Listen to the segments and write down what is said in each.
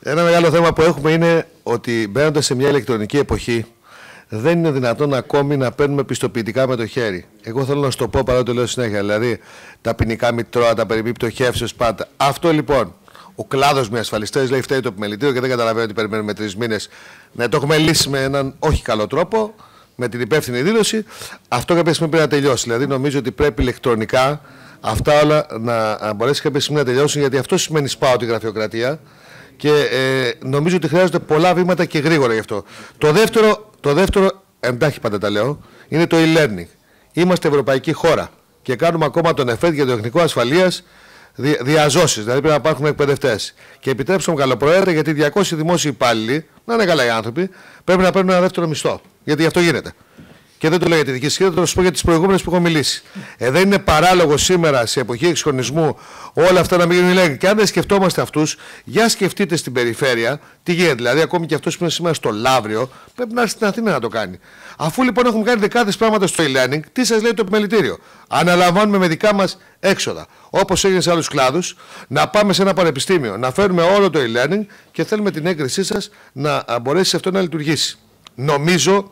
Ένα μεγάλο θέμα που έχουμε είναι ότι μπαίνοντας σε μια ηλεκτρονική εποχή, δεν είναι δυνατόν ακόμη να παίρνουμε πιστοποιητικά με το χέρι. Εγώ θέλω να σου το πω παρά το λέω συνέχεια. Δηλαδή, τα ποινικά μητρώα, τα περιμή πτωχεύσεω πάντα. Αυτό λοιπόν, ο κλάδος με ασφαλιστές λέει φταίει το επιμελητήριο και δεν καταλαβαίνω ότι περιμένουμε τρεις μήνες να το έχουμε λύσει με έναν όχι καλό τρόπο, με την υπεύθυνη δήλωση. Αυτό κάποια στιγμή πρέπει να τελειώσει. Δηλαδή, νομίζω ότι πρέπει ηλεκτρονικά αυτά όλα να μπορέσει κάποια στιγμή να τελειώσουν, γιατί αυτό σημαίνει σπάω τη γραφειοκρατία και ε, νομίζω ότι χρειάζονται πολλά βήματα και γρήγορα γι' αυτό. Το δεύτερο, το δεύτερο εντάξει πάντα τα λέω, είναι το e-learning. Είμαστε ευρωπαϊκή χώρα και κάνουμε ακόμα τον ΕΦΕΤ για το τεχνικό ασφαλείας διαζώσεις. Δηλαδή πρέπει να υπάρχουν εκπαιδευτές. Και επιτρέψτε μου καλοπροαίρετε, γιατί 200 δημόσιοι υπάλληλοι, να είναι καλά οι άνθρωποι, πρέπει να παίρνουν ένα δεύτερο μισθό. Γιατί αυτό γίνεται. Και δεν το λέω για τη δική σας θα το πω για τις προηγούμενες που έχω μιλήσει. Ε, δεν είναι παράλογο σήμερα, σε εποχή εξχρονισμού, όλα αυτά να μην γίνουν λέγει. Και αν δεν σκεφτόμαστε αυτούς, για σκεφτείτε στην περιφέρεια τι γίνεται. Δηλαδή, ακόμη και αυτός που είναι σήμερα στο Λαύριο, πρέπει να έρθει στην Αθήνα να το κάνει. Αφού λοιπόν έχουμε κάνει δεκάδες πράγματα στο e-learning, τι σας λέει το επιμελητήριο. Αναλαμβάνουμε με δικά μας έξοδα. Όπως έγινε σε άλλους κλάδους, να πάμε σε ένα πανεπιστήμιο, να φέρουμε όλο το e-learning και θέλουμε την έγκρισή σας να μπορέσει αυτό να λειτουργήσει. Νομίζω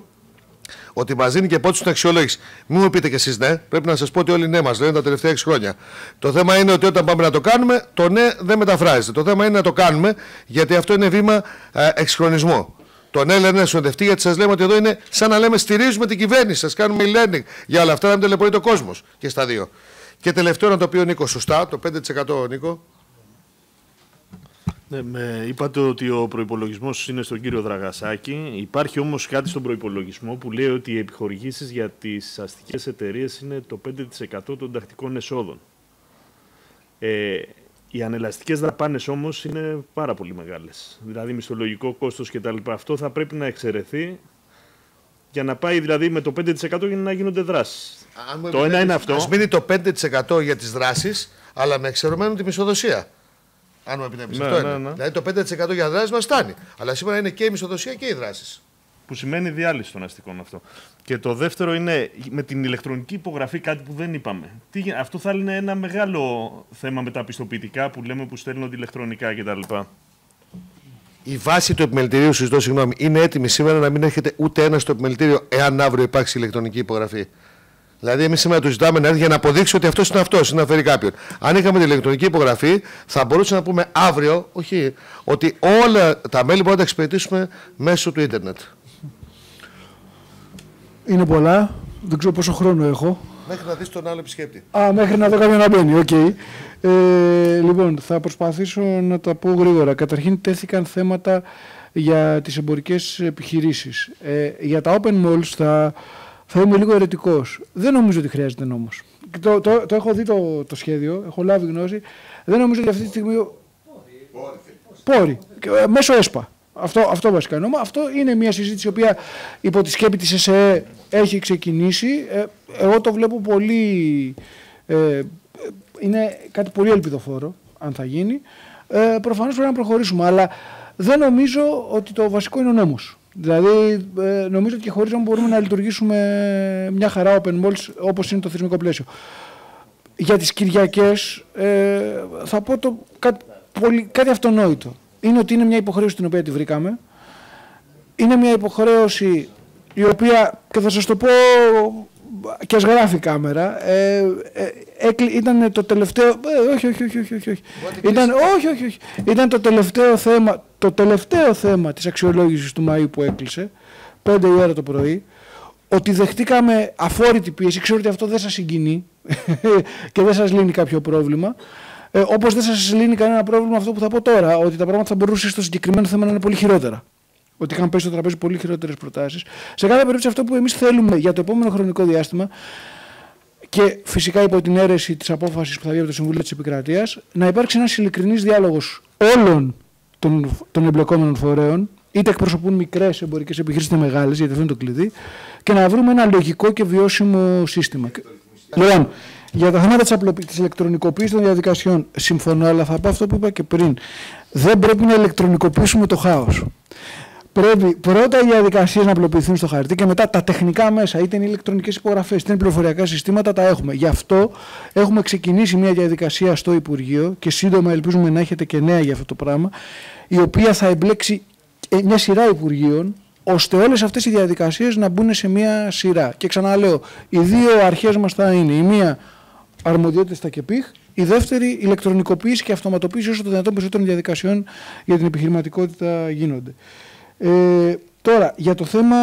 ότι μα δίνει και πότε στην αξιολόγηση. Μην μου πείτε κι εσείς ναι, πρέπει να σας πω ότι όλοι ναι μας λένε τα τελευταία 6 χρόνια. Το θέμα είναι ότι όταν πάμε να το κάνουμε, το ναι δεν μεταφράζεται. Το θέμα είναι να το κάνουμε γιατί αυτό είναι βήμα ε, εξυγχρονισμού. Το ναι λένε να συνοδευτεί γιατί σας λέμε ότι εδώ είναι σαν να λέμε στηρίζουμε την κυβέρνηση, σας κάνουμε e-learning για όλα αυτά να μην ταλαιπωρεί το κόσμος και στα δύο. Και τελευταίο να το πει ο Νίκος σωστά, το 5% Νίκο, ναι, με, είπατε ότι ο προπολογισμό είναι στον κύριο Δραγασάκη. Υπάρχει όμως κάτι στον προπολογισμό που λέει ότι οι επιχορηγήσεις για τις αστικές εταιρείες είναι το 5% των τακτικών εσόδων. Ε, οι ανελαστικές δαπάνες όμως είναι πάρα πολύ μεγάλες. Δηλαδή, μισθολογικό κόστος κτλ. Αυτό θα πρέπει να εξαιρεθεί για να πάει δηλαδή με το 5% για να γίνονται δράσεις. Το ένα είναι αυτό. Α μείνει το 5% για τις δράσεις, αλλά με εξαιρεμένο τη μισθοδοσία. Αν μου επιτρέπεις. Ναι, αυτό ναι, ναι. Δηλαδή το 5% για δράσεις μας φτάνει. Αλλά σήμερα είναι και η μισθοδοσία και οι δράσεις. Που σημαίνει διάλυση των αστικών αυτό. Και το δεύτερο είναι με την ηλεκτρονική υπογραφή, κάτι που δεν είπαμε. Τι, αυτό θα είναι ένα μεγάλο θέμα με τα πιστοποιητικά που λέμε που στέλνονται ηλεκτρονικά κτλ. Η βάση του επιμελητηρίου, συζητώ συγγνώμη, είναι έτοιμη σήμερα να μην έρχεται ούτε ένα στο επιμελητήριο εάν αύριο υπάρξει ηλεκτρονική υπογραφή. Δηλαδή, εμείς σήμερα το ζητάμε να έρθει για να αποδείξει ότι αυτός είναι αυτός, είναι να φέρει κάποιον. Αν είχαμε την ηλεκτρονική υπογραφή, θα μπορούσαμε να πούμε αύριο, όχι, ότι όλα τα μέλη μπορούμε να τα εξυπηρετήσουμε μέσω του ίντερνετ. Είναι πολλά. Δεν ξέρω πόσο χρόνο έχω. Μέχρι να δεις τον άλλο επισκέπτη. Α, μέχρι να δω κάποιον να μπαίνει. OK. Okay. Ε, λοιπόν, θα προσπαθήσω να τα πω γρήγορα. Καταρχήν, τέθηκαν θέματα για τις εμπορικές επιχειρήσεις. Ε, για τα open malls θα θα είμαι λίγο αιρετικός. Δεν νομίζω ότι χρειάζεται νόμος. Το, το, το, έχω δει το, το σχέδιο, έχω λάβει γνώση. Δεν νομίζω ότι αυτή τη στιγμή. Πόροι. Ε, μέσω ΕΣΠΑ. Αυτό, αυτό βασικά νόμο. Αυτό είναι μια συζήτηση η οποία υπό τη σκέπη της ΕΣΕ έχει ξεκινήσει. Ε, εγώ το βλέπω πολύ. Ε, είναι κάτι πολύ ελπιδοφόρο, αν θα γίνει. Ε, Προφανώς πρέπει να προχωρήσουμε. Αλλά δεν νομίζω ότι το βασικό είναι ο νόμος. Δηλαδή, ε, νομίζω ότι και χωρίς να μπορούμε να λειτουργήσουμε μια χαρά open malls όπως είναι το θεσμικό πλαίσιο. Για τις Κυριακές, ε, θα πω το, κάτι, πολύ, κάτι αυτονόητο. Είναι ότι είναι μια υποχρέωση την οποία τη βρήκαμε. Είναι μια υποχρέωση η οποία, και θα σας το πω και ας γράφει η κάμερα, ε, ε, ήταν το τελευταίο, ε, όχι, όχι, όχι, όχι, όχι, όχι. Ήταν, όχι, όχι, όχι. Ήταν το τελευταίο θέμα, το τελευταίο θέμα της αξιολόγησης του Μαΐου που έκλεισε, 5 η ώρα το πρωί, ότι δεχτήκαμε αφόρητη πίεση, ξέρω ότι αυτό δεν σας συγκινεί και δεν σας λύνει κάποιο πρόβλημα, ε, Όπως δεν σας λύνει κανένα πρόβλημα αυτό που θα πω τώρα, ότι τα πράγματα θα μπορούσαν στο συγκεκριμένο θέμα να είναι πολύ χειρότερα ότι είχαν πέσει στο τραπέζι πολύ χειρότερες προτάσεις. Σε κάθε περίπτωση, αυτό που εμείς θέλουμε για το επόμενο χρονικό διάστημα και φυσικά υπό την αίρεση της απόφασης που θα βγει από το Συμβούλιο της Επικρατείας, να υπάρξει ένας ειλικρινής διάλογος όλων των, των εμπλεκόμενων φορέων, είτε εκπροσωπούν μικρές εμπορικές επιχειρήσεις είτε μεγάλες, γιατί αυτό είναι το κλειδί, και να βρούμε ένα λογικό και βιώσιμο σύστημα. Λοιπόν, για τα θέματα της ηλεκτρονικοποίησης των διαδικασιών συμφωνώ, αλλά θα πω αυτό που είπα και πριν. Δεν πρέπει να ηλεκτρονικοποιήσουμε το χάος πρέπει πρώτα οι διαδικασίες να απλοποιηθούν στο χαρτί και μετά τα τεχνικά μέσα, είτε είναι ηλεκτρονικές υπογραφές, είτε είναι πληροφοριακά συστήματα, τα έχουμε. Γι' αυτό έχουμε ξεκινήσει μια διαδικασία στο Υπουργείο και σύντομα ελπίζουμε να έχετε και νέα για αυτό το πράγμα, η οποία θα εμπλέξει ε, μια σειρά Υπουργείων ώστε όλες αυτές οι διαδικασίες να μπουν σε μια σειρά. Και ξαναλέω, οι δύο αρχές μας θα είναι η μία αρμοδιότητα στα ΚΕΠΙΧ, η δεύτερη ηλεκτρονικοποίηση και αυτοματοποίηση όσο το δυνατόν περισσότερων διαδικασιών για την επιχειρηματικότητα γίνονται. Ε, τώρα, για το θέμα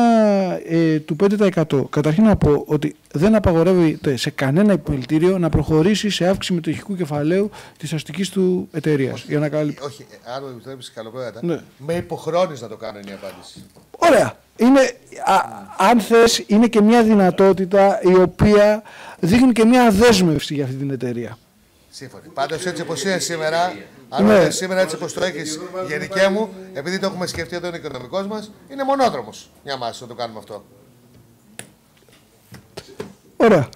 ε, του 5%, καταρχήν να πω ότι δεν απαγορεύεται σε κανένα επιμελητήριο να προχωρήσει σε αύξηση μετοχικού κεφαλαίου της αστικής του εταιρείας. Για να καλύψει. Όχι, αν μου επιτρέπεις καλοπρόεδρα, Ναι. με υποχρώνει να το κάνω είναι η απάντηση. Ωραία. Είναι, α, αν θες, είναι και μια δυνατότητα η οποία δείχνει και μια δέσμευση για αυτή την εταιρεία. Σύμφωνοι. Πάντως έτσι όπως είναι σήμερα, αν Ναι. είναι σήμερα έτσι όπως το έχεις γενικέ μου, επειδή το έχουμε σκεφτεί εδώ είναι οικονομικό μας, είναι μονόδρομος για μα να το κάνουμε αυτό. Ωραία.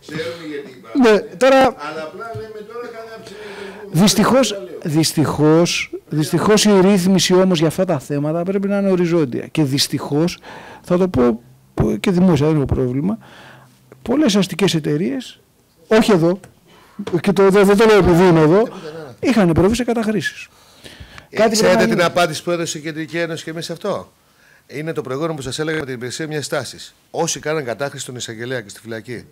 Ξέρουμε γιατί υπάρχει. ναι, τώρα, Αλλά απλά λέμε τώρα κανένα ψηφιακό. δυστυχώς, δυστυχώς, δυστυχώς η ρύθμιση όμως για αυτά τα θέματα πρέπει να είναι οριζόντια. Και δυστυχώς, θα το πω και δημόσια, δεν έχω πρόβλημα, πολλές αστικές εταιρείες, όχι εδώ, και το, δεν, δεν το λέω επειδή είναι εδώ, είχαν προβεί σε καταχρήσεις. Κάτι Ε, Ξέρετε πρέπει να την γίνει. απάντηση που έδωσε η Κεντρική Ένωση και εμείς σε αυτό; Είναι το προηγούμενο που σας έλεγα με την υπηρεσία μιας τάσης. Όσοι κάναν κατάχρηση στον εισαγγελέα και στη φυλακή